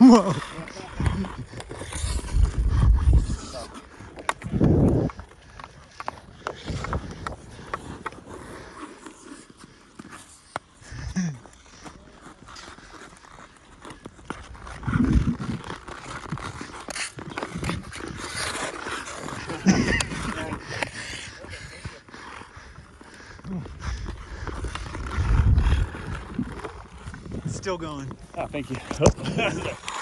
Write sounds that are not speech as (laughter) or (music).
Whoa. Still going. Oh, thank you. (laughs)